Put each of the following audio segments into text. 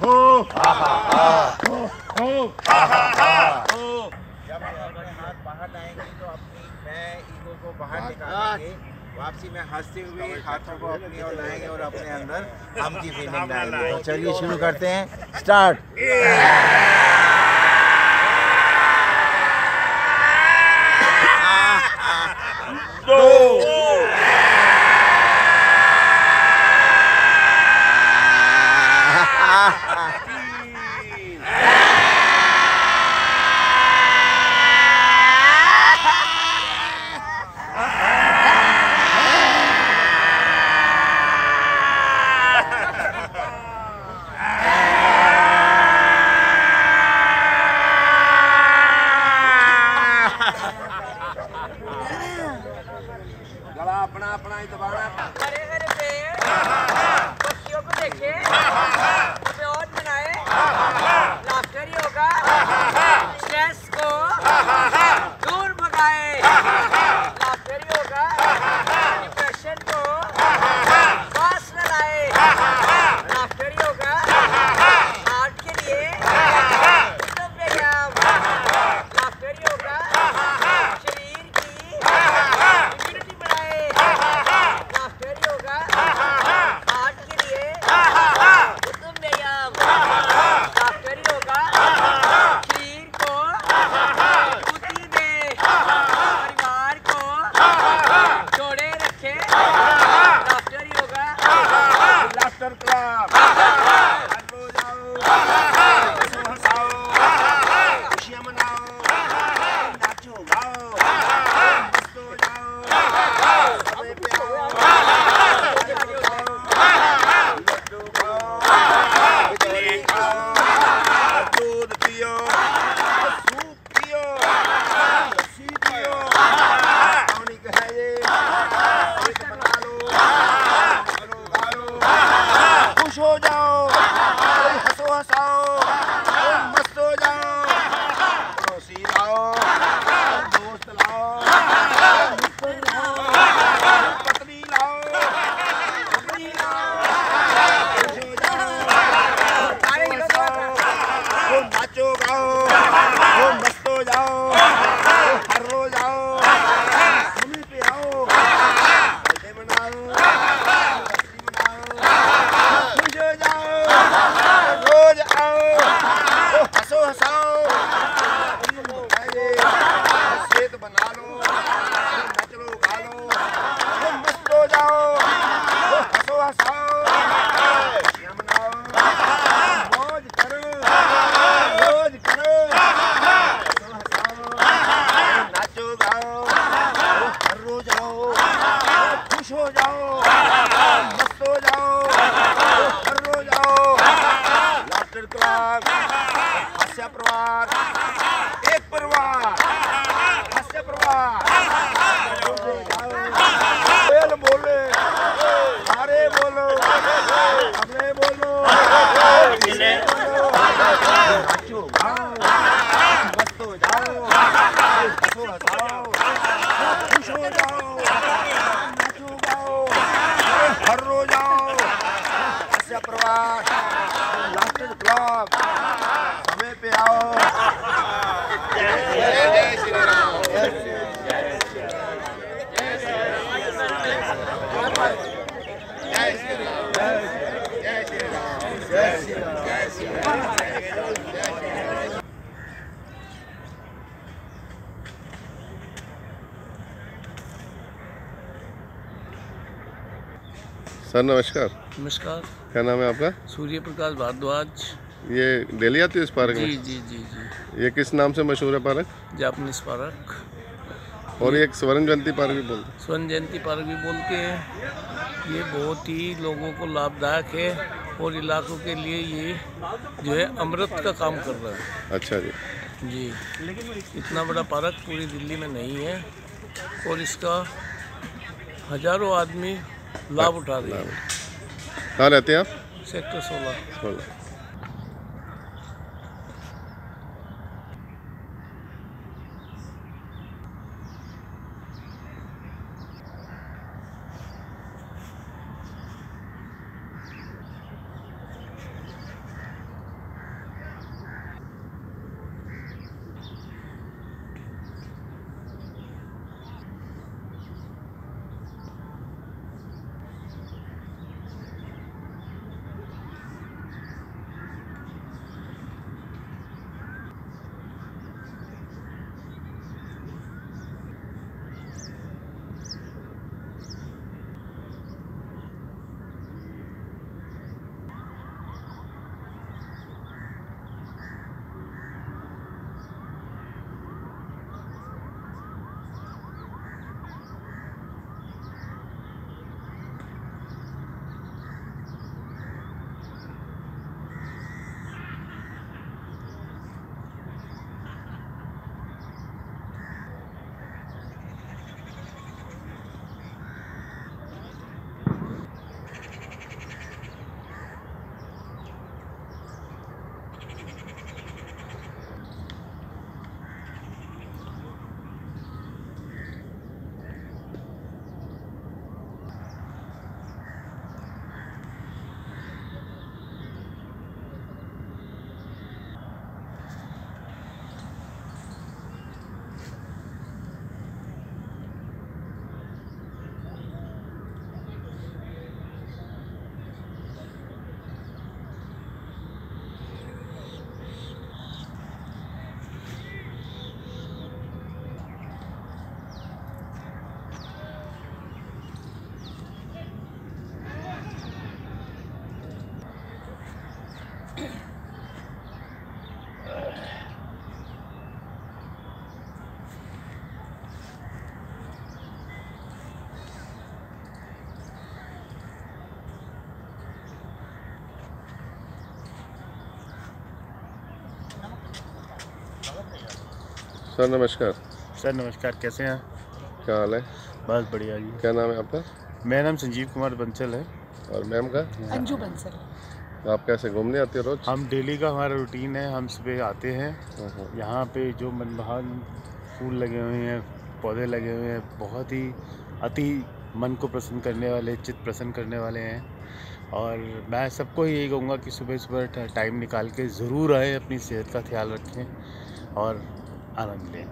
हो जब हाथ बाहर लाएँगे तो अपनी मैं ईगो को बाहर निकालेंगे वापसी में हँसते हुए हाथों को अपनी ओर लाएँगे और अपने अंदर हम की फीलिंग चलिए शुरू करते हैं स्टार्ट गला खुश हो जाओ। मस्त हो जाओ। हर रोज आओ लाफ्टर क्लब हास्य परिवार एक परिवार। हास्य परिवार बेल सारे बोलो। हमें बोलो। नाचो। हो। जाओ खुश हो जाओ नाचो गाओ हर रोज आओ हास्य परिवार लाफ्टर क्लब समय पे आओ सर नमस्कार। नमस्कार। क्या नाम है आपका? सूर्य प्रकाश भारद्वाज। ये डेली आती है इस पार्क जी में? जी जी जी ये किस नाम से मशहूर है पार्क? Japanese park. और ये एक स्वर्ण जयंती पार्क भी बोलते स्वर्ण जयंती पार्क भी बोलते हैं। ये बहुत ही लोगों को लाभदायक है। और इलाकों के लिए ये जो है अमृत का काम कर रहा है। अच्छा जी। जी। इतना बड़ा पार्क पूरी दिल्ली में नहीं है और इसका हज़ारों आदमी लाभ उठा रहे हैं। कहाँ रहते हैं आप? सेक्टर सोलह। बोलो। सर नमस्कार। सर नमस्कार कैसे हैं क्या हाल है? बस बढ़िया जी। क्या नाम है आपका? मेरा नाम संजीव कुमार बंसल है। और मैम का? अंजू बंसल। आप कैसे घूमने आते हो रोज? हम डेली का हमारा रूटीन है हम सुबह आते हैं। हाँ, हाँ। यहाँ पे जो मनमोहन फूल लगे हुए हैं पौधे लगे हुए हैं बहुत ही अति मन को प्रसन्न करने वाले चित्त प्रसन्न करने वाले हैं। और मैं सबको यही कहूँगा कि सुबह सुबह टाइम निकाल के ज़रूर आए अपनी सेहत का ख्याल रखें। और आनंद लें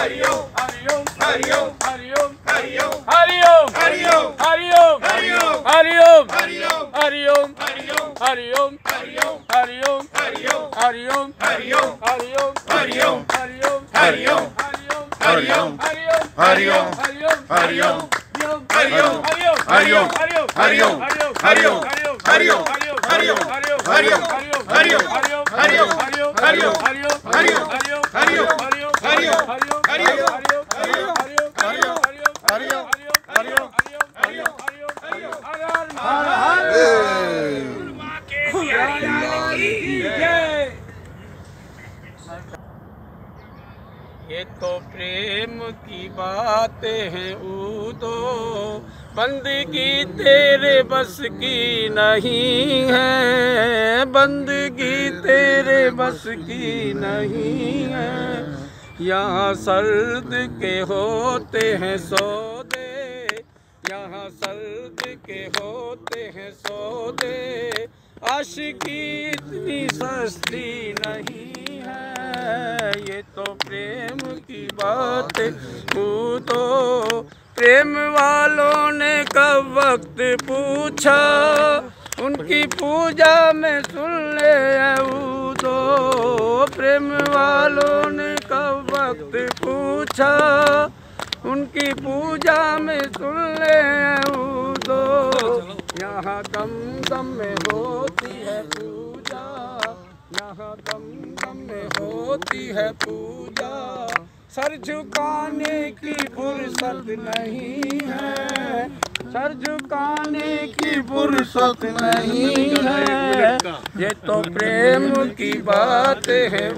Adiós. ये तो प्रेम की बातें हैं ऊदो। बंदगी तेरे बस की नहीं है। बंदगी तेरे बस की नहीं है। यहाँ सर्द के होते हैं सौदे। यहाँ सर्द के होते हैं सौदे। आशिकी इतनी सस्ती नहीं ये तो प्रेम की बात तू तो। प्रेम वालों ने कब वक्त पूछा? उनकी पूजा में सुन ले तो। प्रेम वालों ने कब वक्त पूछा? उनकी पूजा में सुन ले तो। यहाँ दम दम में है यहाँ में होती है पूजा सर झुकाने की फुर्सत नहीं है। सर झुकाने की फुर्सत नहीं है। ये तो प्रेम की बात है